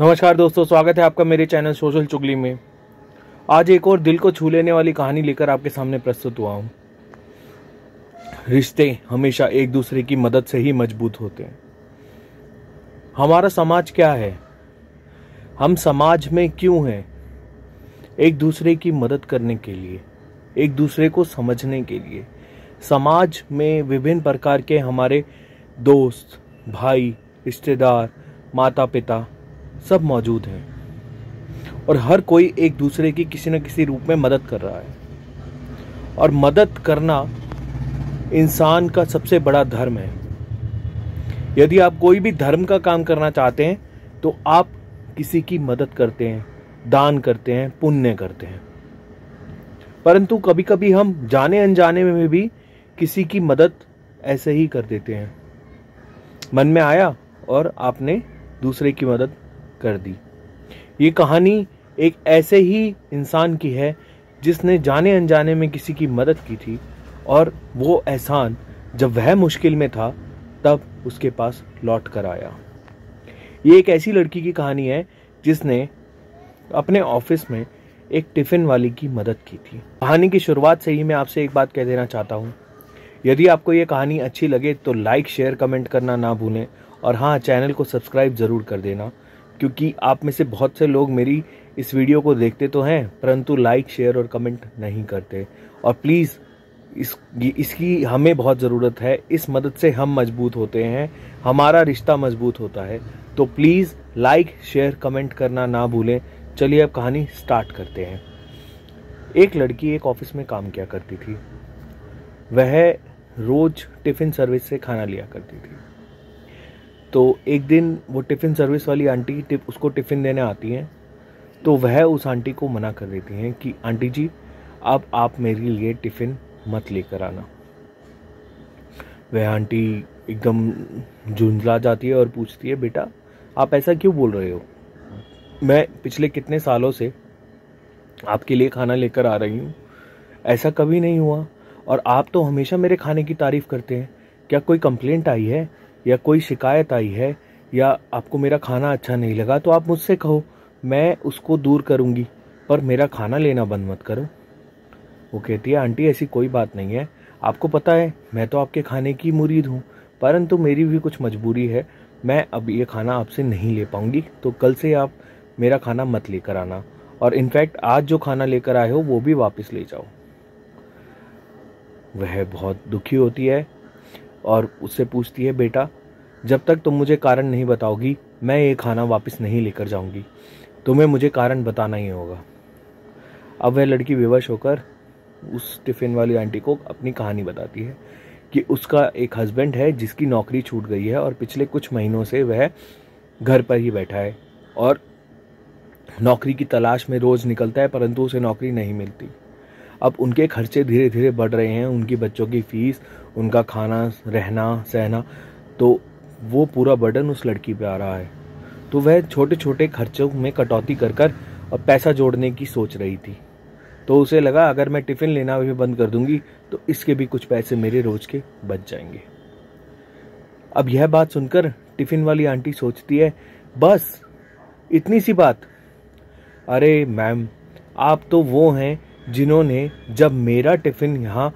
नमस्कार दोस्तों, स्वागत है आपका मेरे चैनल सोशल चुगली में। आज एक और दिल को छू लेने वाली कहानी लेकर आपके सामने प्रस्तुत हुआ हूँ। रिश्ते हमेशा एक दूसरे की मदद से ही मज़बूत होते हैं। हमारा समाज क्या है? हम समाज में क्यों हैं? एक दूसरे की मदद करने के लिए, एक दूसरे को समझने के लिए, समाज में विभिन्न प्रकार के हमारे दोस्त, भाई, रिश्तेदार माता पिता सब मौजूद हैं। और हर कोई एक दूसरे की किसी न किसी रूप में मदद कर रहा है। और मदद करना इंसान का सबसे बड़ा धर्म है। यदि आप कोई भी धर्म का काम करना चाहते हैं तो आप किसी की मदद करते हैं, दान करते हैं, पुण्य करते हैं। परंतु कभी कभी हम जाने अनजाने में भी किसी की मदद ऐसे ही कर देते हैं। मन में आया और आपने दूसरे की मदद कर दी। ये कहानी एक ऐसे ही इंसान की है, जिसने जाने अनजाने में किसी की मदद की थी और वो एहसान जब वह मुश्किल में था, तब उसके पास लौट कर आया। ये एक ऐसी लड़की की कहानी है, जिसने अपने ऑफ़िस में एक टिफ़िन वाली की मदद की थी। कहानी की शुरुआत से ही मैं आपसे एक बात कह देना चाहता हूँ। यदि आपको ये कहानी अच्छी लगे तो लाइक, शेयर, कमेंट करना ना भूलें और हाँ चैनल को सब्सक्राइब ज़रूर कर देना। क्योंकि आप में से बहुत से लोग मेरी इस वीडियो को देखते तो हैं, परंतु लाइक शेयर और कमेंट नहीं करते। और प्लीज़ इस इसकी हमें बहुत ज़रूरत है। इस मदद से हम मज़बूत होते हैं, हमारा रिश्ता मज़बूत होता है। तो प्लीज़ लाइक शेयर कमेंट करना ना भूलें। चलिए अब कहानी स्टार्ट करते हैं। एक लड़की एक ऑफ़िस में काम किया करती थी। वह रोज़ टिफ़िन सर्विस से खाना लिया करती थी। तो एक दिन वो टिफ़िन सर्विस वाली आंटी टिप, उसको टिफ़िन देने आती हैं तो वह उस आंटी को मना कर देती हैं कि, आंटी जी, अब आप मेरे लिए टिफ़िन मत लेकर आना। वह आंटी एकदम झुंझला जाती है और पूछती है, बेटा, आप ऐसा क्यों बोल रहे हो? मैं पिछले कितने सालों से आपके लिए खाना लेकर आ रही हूँ। ऐसा कभी नहीं हुआ और आप तो हमेशा मेरे खाने की तारीफ़ करते हैं। क्या कोई कंप्लेंट आई है? या कोई शिकायत आई है या आपको मेरा खाना अच्छा नहीं लगा तो आप मुझसे कहो। मैं उसको दूर करूँगी, पर मेरा खाना लेना बंद मत करो। वो कहती है, आंटी, ऐसी कोई बात नहीं है। आपको पता है, मैं तो आपके खाने की मुरीद हूँ, परंतु मेरी भी कुछ मजबूरी है। मैं अब ये खाना आपसे नहीं ले पाऊँगी तो कल से आप मेरा खाना मत लेकर आना, और इनफैक्ट आज जो खाना लेकर आए हो, वो भी वापस ले जाओ। वह बहुत दुखी होती है और उससे पूछती है, बेटा, जब तक तुम मुझे कारण नहीं बताओगी, मैं ये खाना वापस नहीं लेकर जाऊँगी। तुम्हें मुझे कारण बताना ही होगा। अब वह लड़की विवश होकर उस टिफ़िन वाली आंटी को अपनी कहानी बताती है कि उसका एक हस्बैंड है जिसकी नौकरी छूट गई है और पिछले कुछ महीनों से वह घर पर ही बैठा है और नौकरी की तलाश में रोज़ निकलता है, परंतु उसे नौकरी नहीं मिलती। अब उनके खर्चे धीरे धीरे बढ़ रहे हैं, उनकी बच्चों की फ़ीस, उनका खाना, रहना, सहना तो वो पूरा बर्डन उस लड़की पे आ रहा है। तो वह छोटे छोटे खर्चों में कटौती कर कर और पैसा जोड़ने की सोच रही थी। तो उसे लगा, अगर मैं टिफ़िन लेना भी बंद कर दूँगी तो इसके भी कुछ पैसे मेरे रोज के बच जाएँगे। अब यह बात सुनकर टिफ़िन वाली आंटी सोचती है, बस, इतनी सी बात। अरे, मैम, आप तो वो हैं जिन्होंने जब मेरा टिफ़िन यहाँ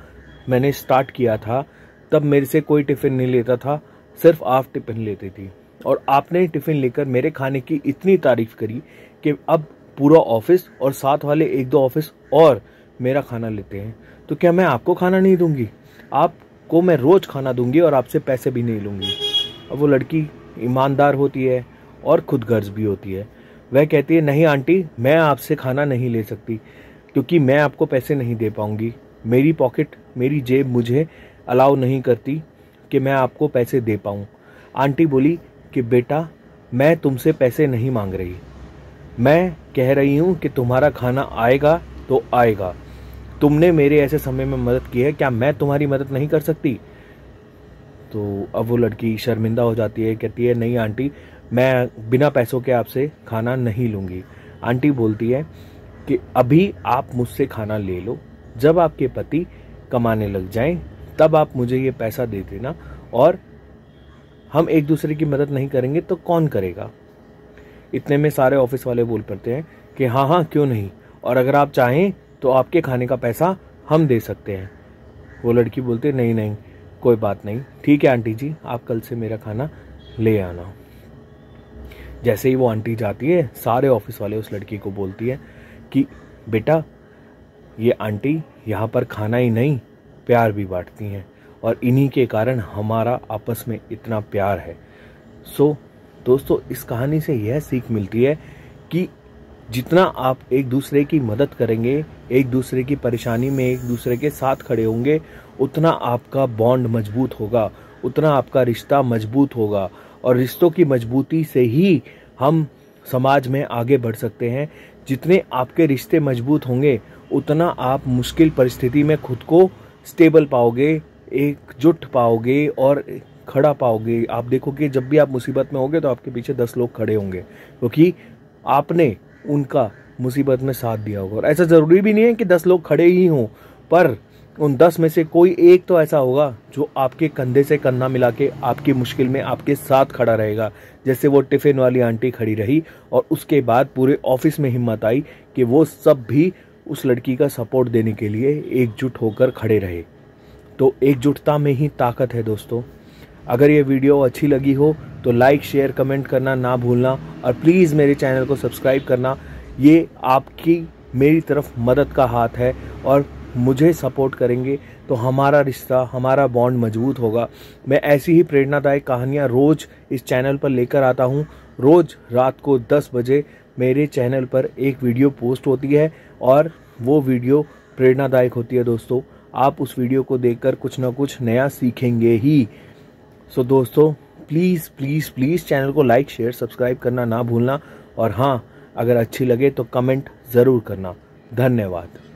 मैंने स्टार्ट किया था, तब मेरे से कोई टिफ़िन नहीं लेता था, सिर्फ़ आप टिफ़िन लेती थी। और आपने टिफ़िन लेकर मेरे खाने की इतनी तारीफ़ करी कि अब पूरा ऑफ़िस और साथ वाले एक दो ऑफ़िस और मेरा खाना लेते हैं। तो क्या मैं आपको खाना नहीं दूँगी? आपको मैं रोज़ खाना दूँगी और आपसे पैसे भी नहीं लूँगी। अब वो लड़की ईमानदार होती है और खुद गर्ज भी होती है। वह कहती है, नहीं आंटी, मैं आपसे खाना नहीं ले सकती। क्योंकि मैं आपको पैसे नहीं दे पाऊँगी। मेरी पॉकेट मेरी जेब मुझे अलाउ नहीं करती कि मैं आपको पैसे दे पाऊँ। आंटी बोली कि बेटा, मैं तुमसे पैसे नहीं मांग रही। मैं कह रही हूँ कि तुम्हारा खाना आएगा तो आएगा। तुमने मेरे ऐसे समय में मदद की है, क्या मैं तुम्हारी मदद नहीं कर सकती? तो अब वो लड़की शर्मिंदा हो जाती है, कहती है, नहीं आंटी, मैं बिना पैसों के आपसे खाना नहीं लूँगी। आंटी बोलती है कि अभी आप मुझसे खाना ले लो। जब आपके पति कमाने लग जाएँ, तब आप मुझे ये पैसा दे देना और हम एक दूसरे की मदद नहीं करेंगे तो कौन करेगा? इतने में सारे ऑफ़िस वाले बोल पड़ते हैं कि हाँ हाँ क्यों नहीं? और अगर आप चाहें तो आपके खाने का पैसा हम दे सकते हैं। वो लड़की बोलते, नहीं नहीं, कोई बात नहीं। ठीक है, आंटी जी, आप कल से मेरा खाना ले आना। जैसे ही वो आंटी जाती है, सारे ऑफ़िस वाले उस लड़की को बोलती है कि, बेटा, ये आंटी यहाँ पर खाना ही नहीं, प्यार भी बांटती हैं और इन्हीं के कारण हमारा आपस में इतना प्यार है। सो दोस्तों, इस कहानी से यह सीख मिलती है कि जितना आप एक दूसरे की मदद करेंगे, एक दूसरे की परेशानी में एक दूसरे के साथ खड़े होंगे, उतना आपका बॉन्ड मज़बूत होगा, उतना आपका रिश्ता मज़बूत होगा और रिश्तों की मजबूती से ही हम समाज में आगे बढ़ सकते हैं। जितने आपके रिश्ते मज़बूत होंगे, उतना आप मुश्किल परिस्थिति में खुद को स्टेबल पाओगे, एकजुट पाओगे और खड़ा पाओगे। आप देखोगे जब भी आप मुसीबत में होगे तो आपके पीछे दस लोग खड़े होंगे, क्योंकि तो आपने उनका मुसीबत में साथ दिया होगा। और ऐसा ज़रूरी भी नहीं है कि दस लोग खड़े ही हों, पर उन दस में से कोई एक तो ऐसा होगा जो आपके कंधे से कंधा मिला के आपकी मुश्किल में आपके साथ खड़ा रहेगा। जैसे वो टिफ़िन वाली आंटी खड़ी रही और उसके बाद पूरे ऑफ़िस में हिम्मत आई कि वो सब भी उस लड़की का सपोर्ट देने के लिए एकजुट होकर खड़े रहे। तो एकजुटता में ही ताकत है दोस्तों। अगर ये वीडियो अच्छी लगी हो तो लाइक, शेयर, कमेंट करना ना भूलना और प्लीज़ मेरे चैनल को सब्सक्राइब करना। ये आपकी मेरी तरफ़ मदद का हाथ है और मुझे सपोर्ट करेंगे तो हमारा रिश्ता हमारा बॉन्ड मज़बूत होगा। मैं ऐसी ही प्रेरणादायक कहानियाँ रोज़ इस चैनल पर लेकर आता हूँ। रोज़ रात को 10 बजे मेरे चैनल पर एक वीडियो पोस्ट होती है और वो वीडियो प्रेरणादायक होती है दोस्तों। आप उस वीडियो को देखकर कुछ ना कुछ नया सीखेंगे ही। सो so, दोस्तों प्लीज़ प्लीज़ प्लीज़ चैनल को लाइक शेयर सब्सक्राइब करना ना भूलना। और हाँ अगर अच्छी लगे तो कमेंट ज़रूर करना। धन्यवाद।